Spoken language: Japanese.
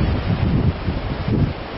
フフフ。